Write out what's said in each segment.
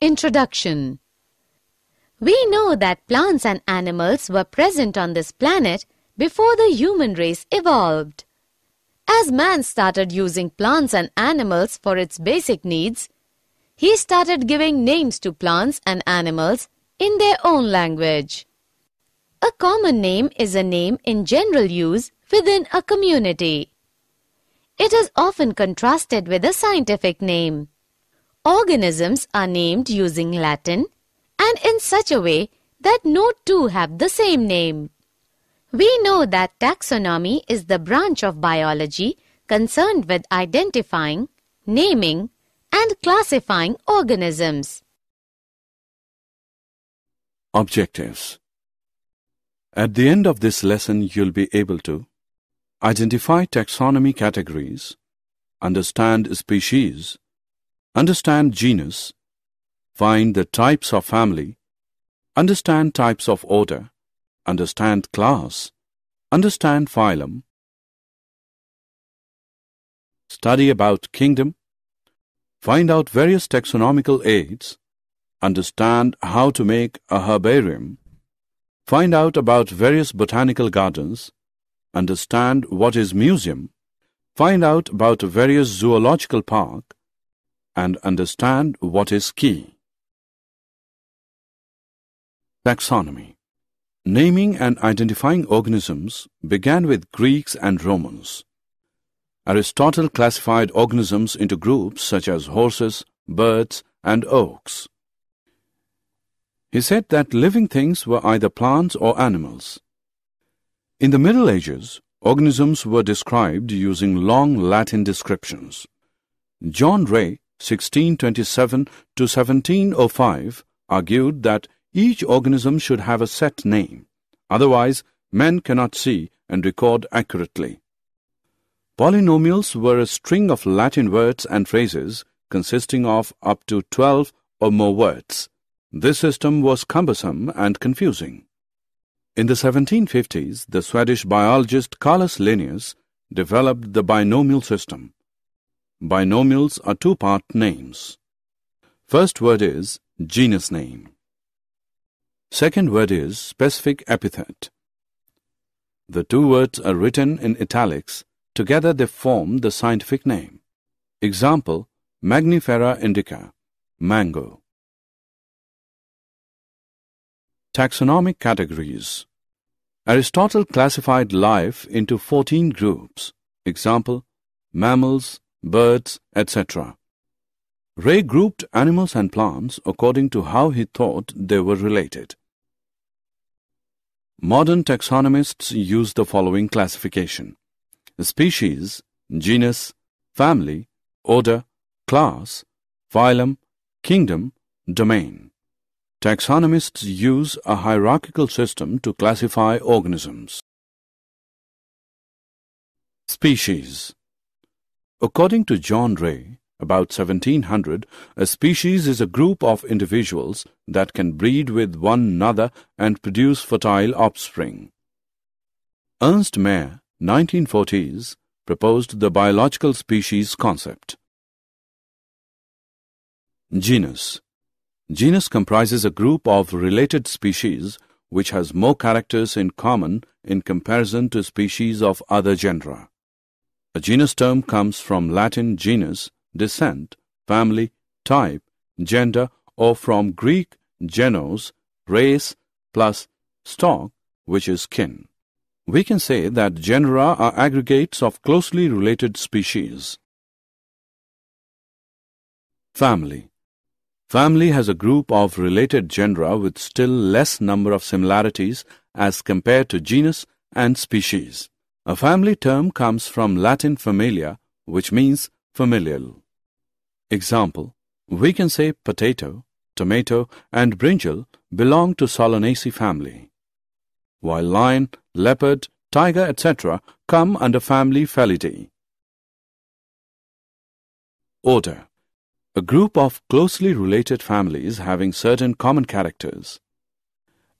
Introduction We know that plants and animals were present on this planet before the human race evolved. As man started using plants and animals for its basic needs, he started giving names to plants and animals in their own language. A common name is a name in general use within a community. It is often contrasted with a scientific name. Organisms are named using Latin and in such a way that no two have the same name. We know that taxonomy is the branch of biology concerned with identifying, naming, and classifying organisms. Objectives At the end of this lesson, you'll be able to identify taxonomy categories, understand species, understand genus, find the types of family, understand types of order, understand class, understand phylum, study about kingdom, find out various taxonomical aids, understand how to make a herbarium, find out about various botanical gardens, understand what is museum, find out about various zoological park, and understand what is key. Taxonomy Naming and identifying organisms began with Greeks and Romans. Aristotle classified organisms into groups such as horses, birds, and oaks. He said that living things were either plants or animals. In the Middle Ages, organisms were described using long Latin descriptions. John Ray 1627 to 1705 argued that each organism should have a set name, otherwise men cannot see and record accurately. Polynomials were a string of Latin words and phrases consisting of up to 12 or more words. This system was cumbersome and confusing. In the 1750s, the Swedish biologist Carolus Linnaeus developed the binomial system. Binomials are two-part names. First word is genus name. Second word is specific epithet. The two words are written in italics. Together they form the scientific name. Example, Mangifera indica, mango. Taxonomic categories. Aristotle classified life into 14 groups. Example, mammals, birds, etc. Ray grouped animals and plants according to how he thought they were related. Modern taxonomists use the following classification species, genus, family, order, class, phylum, kingdom, domain. Taxonomists use a hierarchical system to classify organisms. Species According to John Ray, about 1700, a species is a group of individuals that can breed with one another and produce fertile offspring. Ernst Mayr, 1940s, proposed the biological species concept. Genus Genus comprises a group of related species which has more characters in common in comparison to species of other genera. A genus term comes from Latin genus, descent, family, type, gender, or from Greek genos, race, plus stock, which is kin. We can say that genera are aggregates of closely related species. Family Family has a group of related genera with still less number of similarities as compared to genus and species. A family term comes from Latin familia, which means familial. Example, we can say potato, tomato, and brinjal belong to Solanaceae family, while lion, leopard, tiger, etc. come under family Felidae. Order A group of closely related families having certain common characters.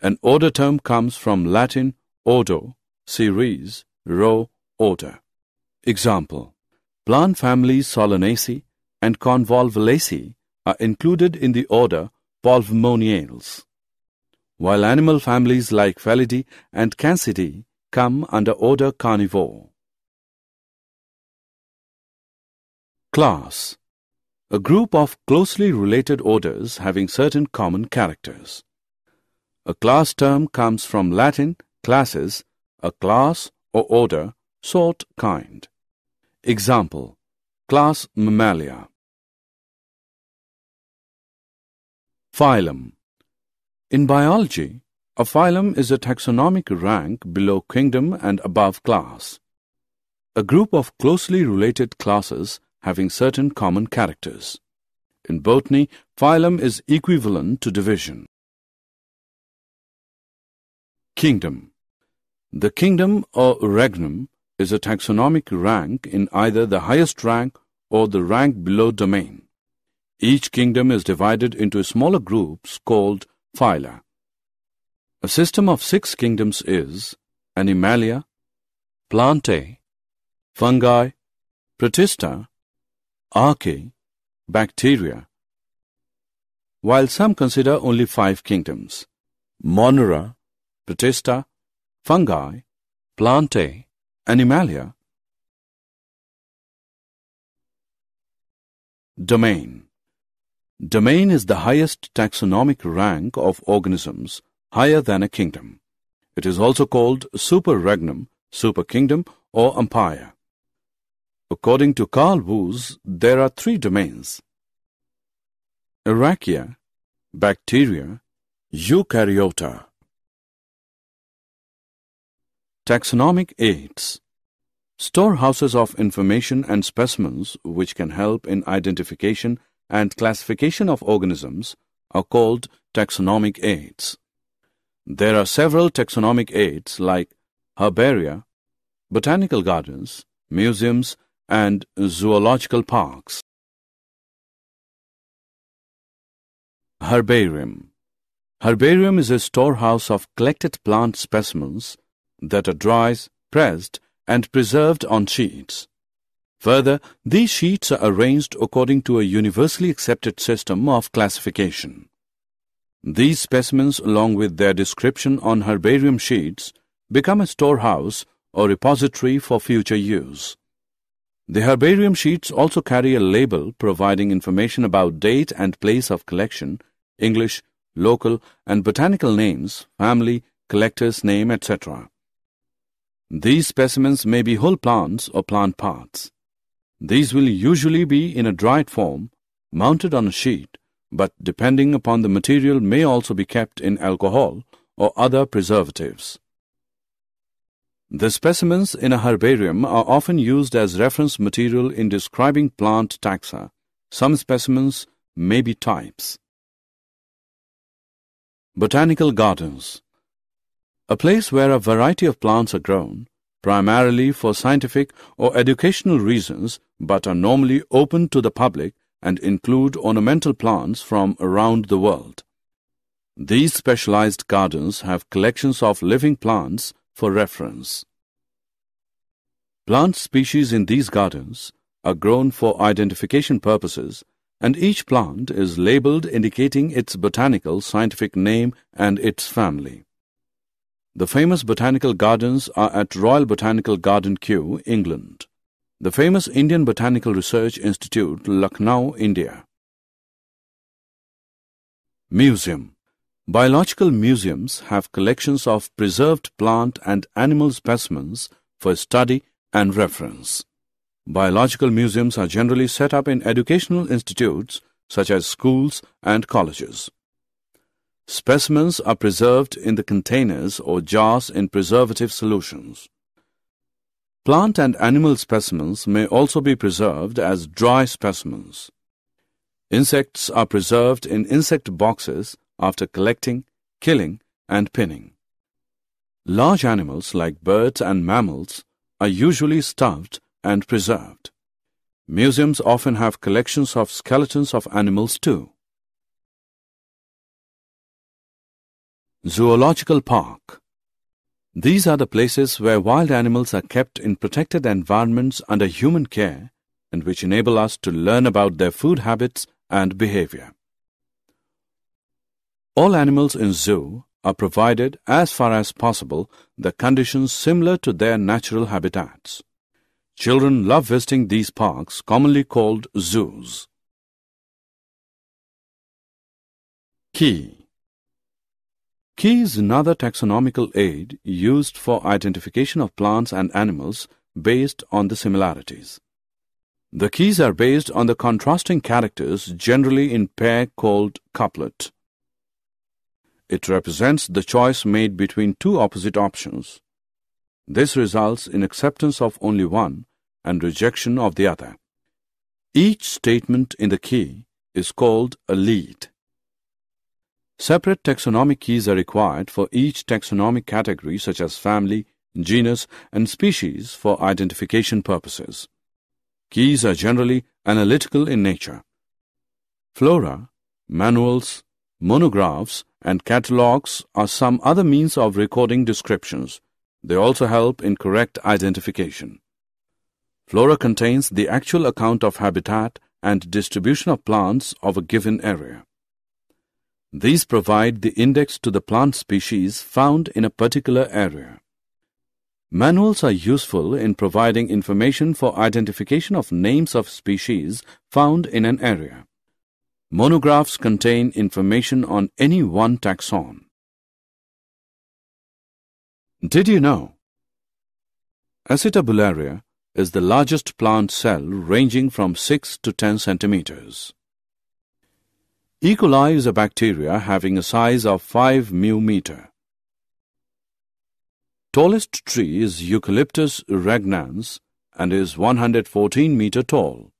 An order term comes from Latin ordo, series, row, order. Example, plant families Solanaceae and Convolvulaceae are included in the order Polymoniales, while animal families like Felidae and Canidae come under order Carnivore. Class A group of closely related orders having certain common characters. A class term comes from Latin classes, a class or order, sort, kind. Example Class Mammalia Phylum In biology, a phylum is a taxonomic rank below kingdom and above class. A group of closely related classes having certain common characters. In botany, phylum is equivalent to division. Kingdom The kingdom or regnum is a taxonomic rank in either the highest rank or the rank below domain. Each kingdom is divided into smaller groups called phyla. A system of six kingdoms is Animalia, Plantae, Fungi, Protista, Archaea, Bacteria, while some consider only five kingdoms Monera, Protista, Fungi, Plantae, Animalia. Domain Domain is the highest taxonomic rank of organisms, higher than a kingdom. It is also called superregnum, superkingdom, or empire. According to Carl Woese, there are three domains. Archaea, bacteria, eukaryota. Taxonomic aids Storehouses of information and specimens which can help in identification and classification of organisms are called taxonomic aids. There are several taxonomic aids like herbaria, botanical gardens, museums, and zoological parks. Herbarium Herbarium is a storehouse of collected plant specimens that are dried, pressed, and preserved on sheets. Further, these sheets are arranged according to a universally accepted system of classification. These specimens, along with their description on herbarium sheets, become a storehouse or repository for future use. The herbarium sheets also carry a label providing information about date and place of collection, English, local, and botanical names, family, collector's name, etc. These specimens may be whole plants or plant parts. These will usually be in a dried form, mounted on a sheet, but depending upon the material may also be kept in alcohol or other preservatives. The specimens in a herbarium are often used as reference material in describing plant taxa. Some specimens may be types. Botanical Gardens a place where a variety of plants are grown, primarily for scientific or educational reasons, but are normally open to the public and include ornamental plants from around the world. These specialized gardens have collections of living plants for reference. Plant species in these gardens are grown for identification purposes and each plant is labeled indicating its botanical scientific name and its family. The famous botanical gardens are at Royal Botanical Garden Kew, England. The famous Indian Botanical Research Institute, Lucknow, India. Museum Biological museums have collections of preserved plant and animal specimens for study and reference. Biological museums are generally set up in educational institutes such as schools and colleges. Specimens are preserved in the containers or jars in preservative solutions. Plant and animal specimens may also be preserved as dry specimens. Insects are preserved in insect boxes after collecting, killing, and pinning. Large animals like birds and mammals are usually stuffed and preserved. Museums often have collections of skeletons of animals too. Zoological Park These are the places where wild animals are kept in protected environments under human care and which enable us to learn about their food habits and behavior. All animals in zoo are provided, as far as possible, the conditions similar to their natural habitats. Children love visiting these parks, commonly called zoos. Key Key is another taxonomical aid used for identification of plants and animals based on the similarities. The keys are based on the contrasting characters generally in pair called couplet. It represents the choice made between two opposite options. This results in acceptance of only one and rejection of the other. Each statement in the key is called a lead. Separate taxonomic keys are required for each taxonomic category such as family, genus, and species for identification purposes. Keys are generally analytical in nature. Flora, manuals, monographs, and catalogs are some other means of recording descriptions. They also help in correct identification. Flora contains the actual account of habitat and distribution of plants of a given area. These provide the index to the plant species found in a particular area. Manuals are useful in providing information for identification of names of species found in an area. Monographs contain information on any one taxon. Did you know? Acetabularia is the largest plant cell ranging from 6 to 10 centimeters. E. coli is a bacteria having a size of 5 mu meter. Tallest tree is Eucalyptus regnans and is 114 meter tall.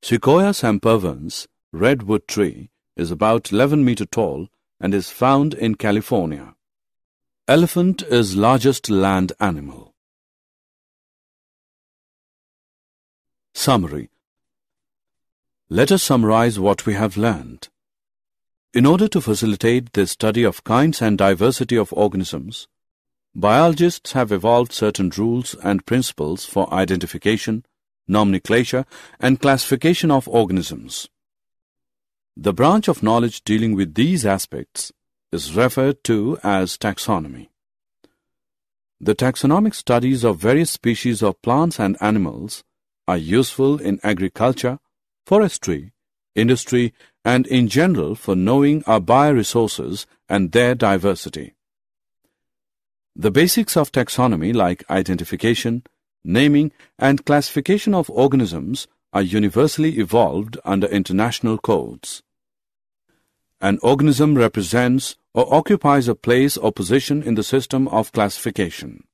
Sequoia sempervirens, redwood tree, is about 11 meter tall and is found in California. Elephant is largest land animal. Summary let us summarize what we have learned. In order to facilitate the study of kinds and diversity of organisms, biologists have evolved certain rules and principles for identification, nomenclature, and classification of organisms. The branch of knowledge dealing with these aspects is referred to as taxonomy. The taxonomic studies of various species of plants and animals are useful in agriculture, forestry, industry, and in general for knowing our bioresources and their diversity. The basics of taxonomy like identification, naming, and classification of organisms are universally evolved under international codes. An organism represents or occupies a place or position in the system of classification.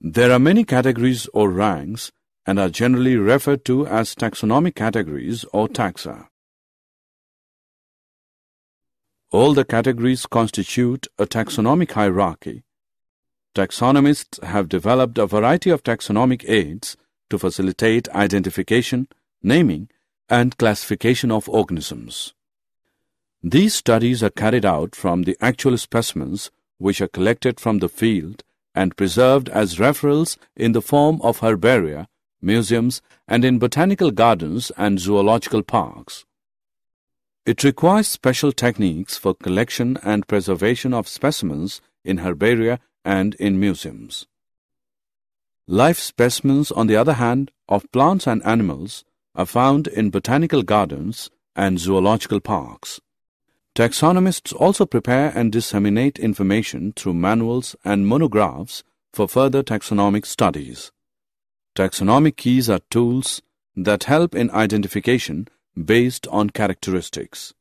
There are many categories or ranks and are generally referred to as taxonomic categories or taxa. All the categories constitute a taxonomic hierarchy. Taxonomists have developed a variety of taxonomic aids to facilitate identification, naming, and classification of organisms. These studies are carried out from the actual specimens which are collected from the field and preserved as referrals in the form of herbaria museums, and in botanical gardens and zoological parks. It requires special techniques for collection and preservation of specimens in herbaria and in museums. Life specimens, on the other hand, of plants and animals are found in botanical gardens and zoological parks. Taxonomists also prepare and disseminate information through manuals and monographs for further taxonomic studies. Taxonomic keys are tools that help in identification based on characteristics.